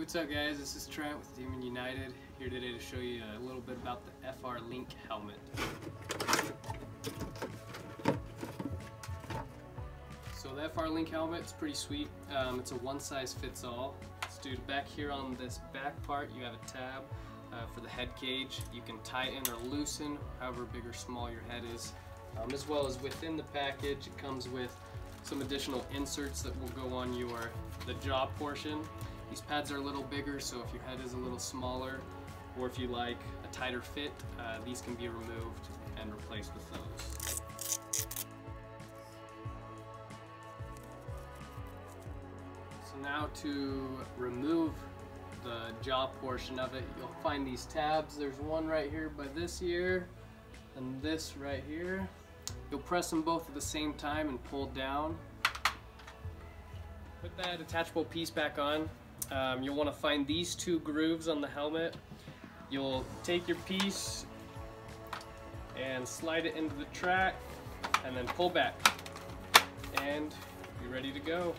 what's up guys? This is Trent with Demon United here today to show you a little bit about the FR Link helmet. So the FR Link helmet is pretty sweet. Um, it's a one size fits all. So dude, back here on this back part you have a tab uh, for the head cage. You can tighten or loosen however big or small your head is. Um, as well as within the package it comes with some additional inserts that will go on your the jaw portion these pads are a little bigger, so if your head is a little smaller, or if you like a tighter fit, uh, these can be removed and replaced with those. So now to remove the jaw portion of it, you'll find these tabs. There's one right here by this ear, and this right here. You'll press them both at the same time and pull down. Put that attachable piece back on um, you'll want to find these two grooves on the helmet. You'll take your piece and slide it into the track and then pull back and you're ready to go.